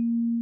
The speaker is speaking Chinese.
you